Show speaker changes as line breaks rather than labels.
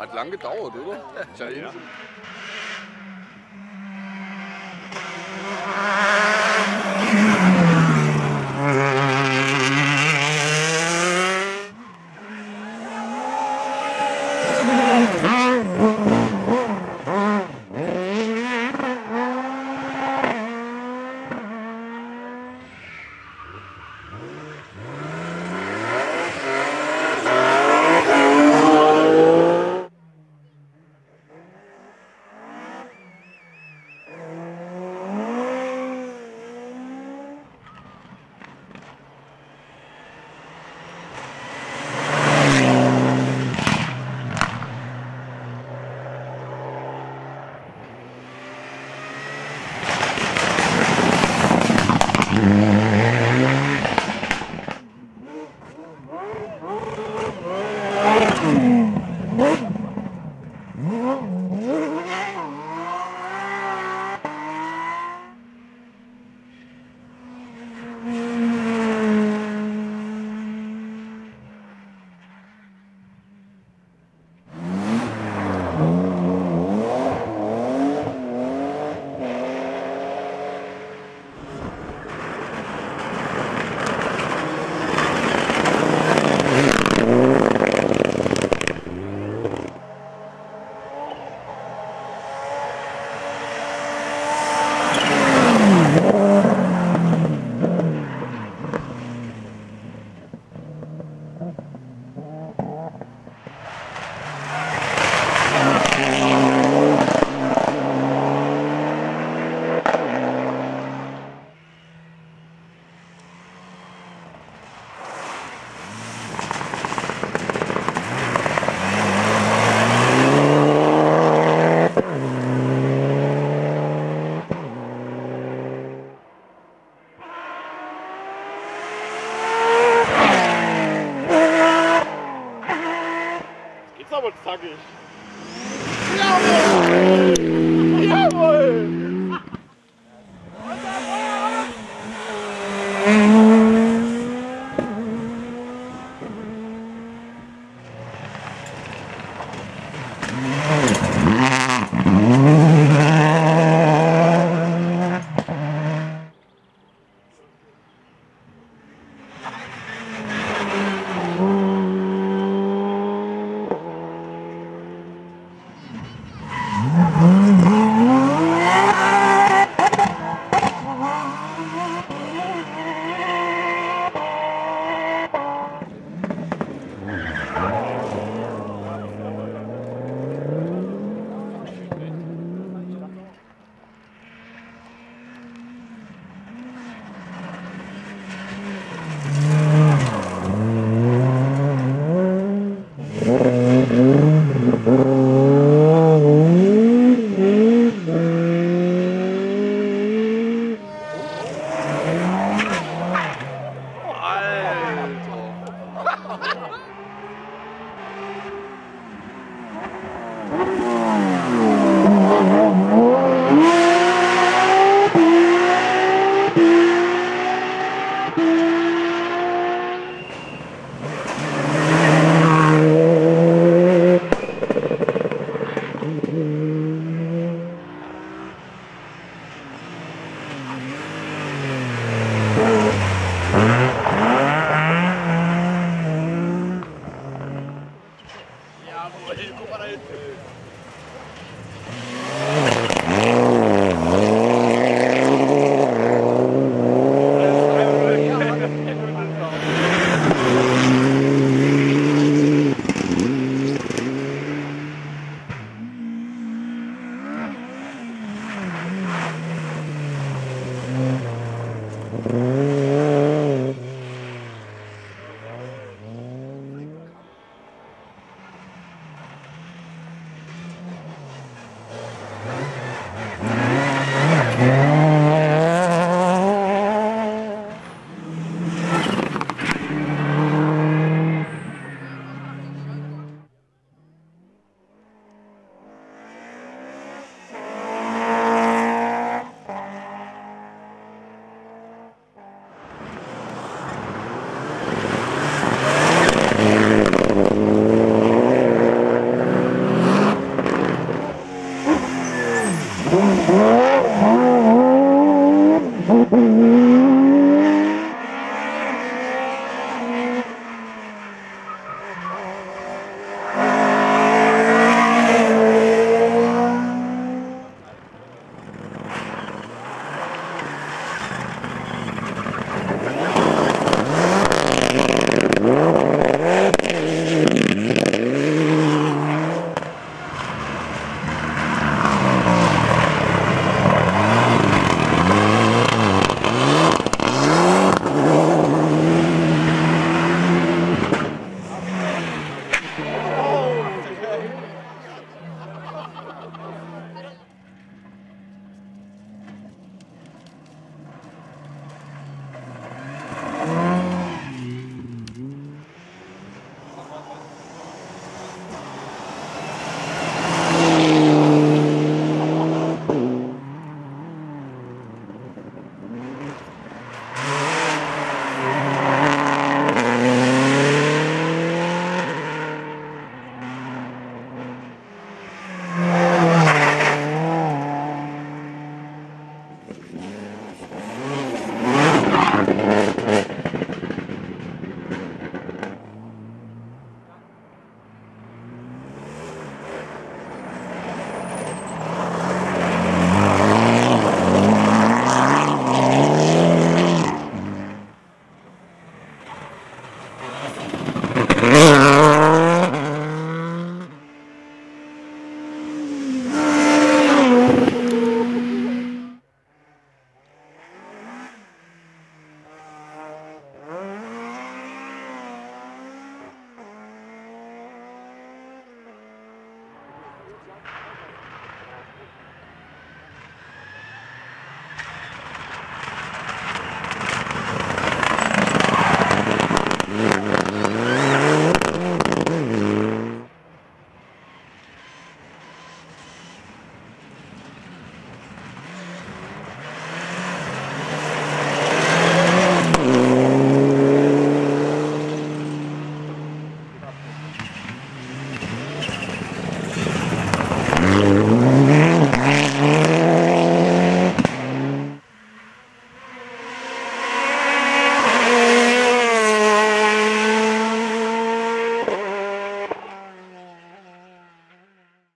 Hat lang gedauert, oder? Ist ja, ja. Jawohl, sag ich. Jawohl! Jawohl! Mm-hmm.